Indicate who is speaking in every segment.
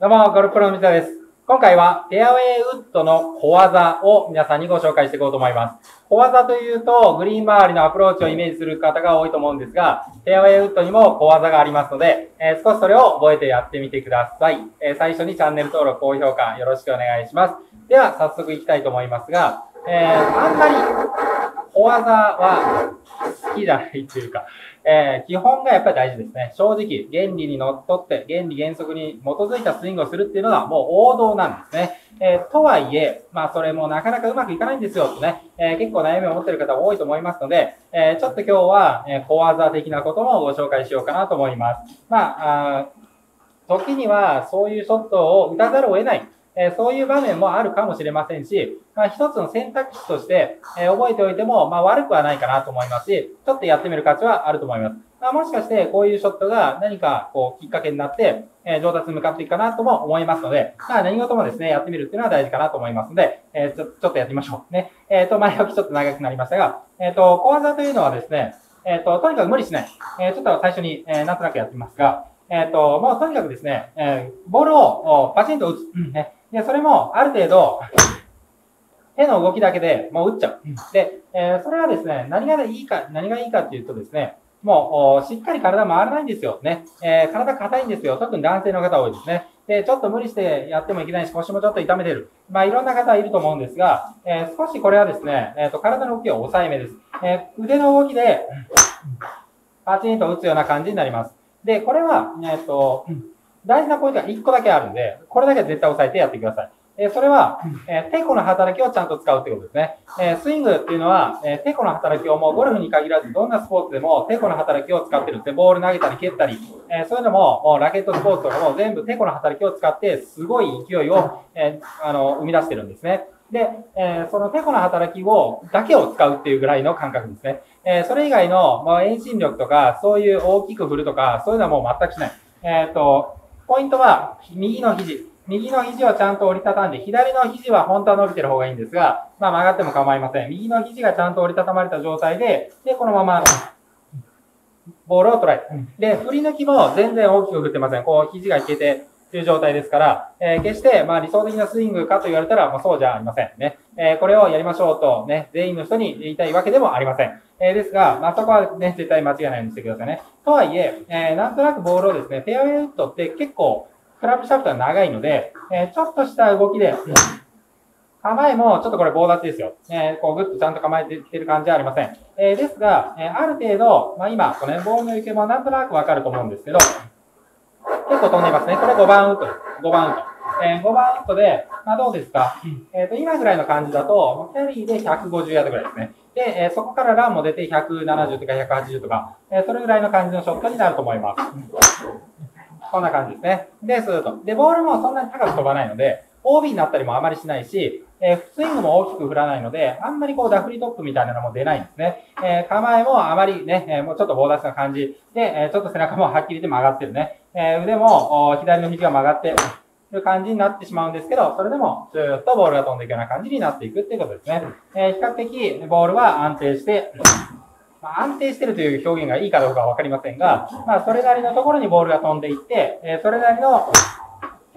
Speaker 1: どうも、ゴルフプロの水田です。今回は、フェアウェイウッドの小技を皆さんにご紹介していこうと思います。小技というと、グリーン周りのアプローチをイメージする方が多いと思うんですが、フェアウェイウッドにも小技がありますので、えー、少しそれを覚えてやってみてください。えー、最初にチャンネル登録、高評価よろしくお願いします。では、早速いきたいと思いますが、えー、あんまり小技は好きじゃないというか、えー、基本がやっぱり大事ですね。正直、原理にのっとって、原理原則に基づいたスイングをするっていうのはもう王道なんですね。えー、とはいえ、まあそれもなかなかうまくいかないんですよとね、えー、結構悩みを持ってる方多いと思いますので、えちょっと今日は、小技的なこともご紹介しようかなと思います。まあ、あ時にはそういうショットを打たざるを得ない。えそういう場面もあるかもしれませんし、まあ、一つの選択肢として、え覚えておいても、まあ、悪くはないかなと思いますし、ちょっとやってみる価値はあると思います。まあ、もしかしてこういうショットが何かこうきっかけになって、え上達に向かっていくかなとも思いますので、まあ、何事もですね、やってみるっていうのは大事かなと思いますので、えちょちょっとやってみましょう。ね。えっ、ー、と、前置きちょっと長くなりましたが、えっ、ー、と、小技というのはですね、えっ、ー、と、とにかく無理しない。えちょっと最初に、えなんとなくやってみますが、えっ、と、もうとにかくですね、えボールをパチンと打つ。ねで、それもある程度、手の動きだけでもう打っちゃう。で、えー、それはですね、何がいいか、何がいいかっていうとですね、もう、しっかり体回らないんですよ。ね。えー、体硬いんですよ。特に男性の方多いですね。で、ちょっと無理してやってもいけないし、腰もちょっと痛めてる。まあ、いろんな方いると思うんですが、えー、少しこれはですね、えっ、ー、と、体の動きを抑えめです。え腕の動きで、パチンと打つような感じになります。で、これは、えっ、と、大事なポイントが1個だけあるんで、これだけ絶対押さえてやってください。えそれは、えー、テコの働きをちゃんと使うってことですね。え、スイングっていうのは、え、テコの働きをもうゴルフに限らずどんなスポーツでもテコの働きを使ってるんですね。ボール投げたり蹴ったり、えそういうのももうラケットスポーツとかも全部テコの働きを使ってすごい勢いを、えあの生み出してるんですね。で、えそのテコの働きを、だけを使うっていうぐらいの感覚ですね。えそれ以外の、まあ、遠心力とか、そういう大きく振るとか、そういうのはもう全くしない。えっ、と、ポイントは、右の肘。右の肘をちゃんと折りたたんで、左の肘は本当は伸びてる方がいいんですが、まあ曲がっても構いません。右の肘がちゃんと折りたたまれた状態で、で、このまま、ボールを捉える。で、振り抜きも全然大きく振ってません。こう、肘がいけて、という状態ですから、えー、決して、まあ理想的なスイングかと言われたら、まあそうじゃありませんね。えー、これをやりましょうとね、全員の人に言いたいわけでもありません。えー、ですが、まあそこはね、絶対間違いないようにしてくださいね。とはいえ、えー、なんとなくボールをですね、フェアウェイウッドって結構、クラブシャフトが長いので、えー、ちょっとした動きで、構えもちょっとこれ棒立ちですよ。えー、こうグッとちゃんと構えてきてる感じはありません。えー、ですが、えー、ある程度、まあ今、この、ね、ボールの行方もなんとなくわかると思うんですけど、結構飛んでますね。これ5番ウッドです。5番ウッド。えー、5番ウッドで、まあどうですか、えっ、ー、と、今ぐらいの感じだと、キャリーで150ヤードぐらいですね。で、えー、そこからランも出て170とか180とか、えー、それぐらいの感じのショットになると思います。こんな感じですね。で、スーッと。で、ボールもそんなに高く飛ばないので、OB になったりもあまりしないし、えー、スイングも大きく振らないので、あんまりこうダフリトップみたいなのも出ないんですね。えー、構えもあまりね、えー、もうちょっと棒立ちな感じで、えー、ちょっと背中もはっきりで曲がってるね。え、腕も左の肘が曲がってる感じになってしまうんですけど、それでもずっとボールが飛んでいくような感じになっていくっていうことですね。え、比較的ボールは安定して、まあ、安定してるという表現がいいかどうかはわかりませんが、まあ、それなりのところにボールが飛んでいって、え、それなりの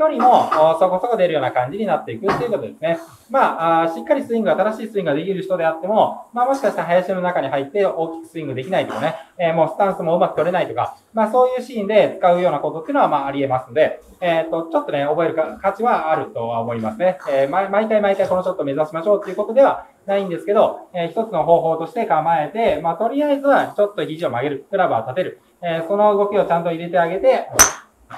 Speaker 1: 距離もそこそこ出るような感じになっていくっていうことですね。まあ、しっかりスイング、新しいスイングができる人であっても、まあ、もしかしたら林の中に入って大きくスイングできないとかね、えー、もうスタンスもうまく取れないとか、まあ、そういうシーンで使うようなことっていうのは、まあ、あり得ますので、えっ、ー、と、ちょっとね、覚える価値はあるとは思いますね。えー、毎回毎回このショットを目指しましょうっていうことではないんですけど、えー、一つの方法として構えて、まあ、とりあえずはちょっと肘を曲げる、クラブを立てる、えー、その動きをちゃんと入れてあげて、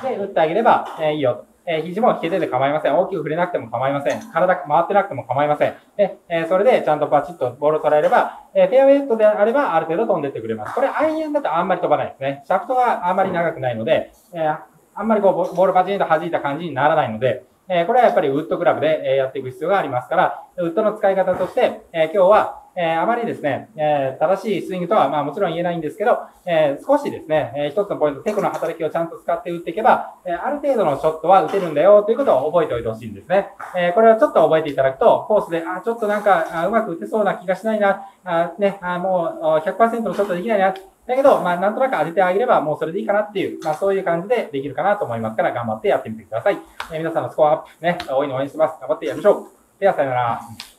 Speaker 1: で、打ってあげれば、えー、いいよと。えー、肘も引けてて構いません。大きく触れなくても構いません。体回ってなくても構いません。で、えー、それでちゃんとバチッとボールを捉えれば、えー、フェアウェイトであればある程度飛んでってくれます。これアイアンだとあんまり飛ばないですね。シャフトがあんまり長くないので、えー、あんまりこうボールバチンと弾いた感じにならないので、え、これはやっぱりウッドクラブで、やっていく必要がありますから、ウッドの使い方として、え今日は、え、あまりですね、え、正しいスイングとは、まあもちろん言えないんですけど、え、少しですね、えー、一つのポイント、テクの働きをちゃんと使って打っていけば、え、ある程度のショットは打てるんだよということを覚えておいてほしいんですね。え、これはちょっと覚えていただくと、コースで、あ、ちょっとなんか、あうまく打てそうな気がしないな、あね、あもう100%のショットできないな、だけど、まあ、なんとなく当ててあげれば、もうそれでいいかなっていう、まあ、そういう感じでできるかなと思いますから、頑張ってやってみてください。えー皆さんのスコアアップね、多いの応援してます。頑張ってやりましょう。では、さよなら。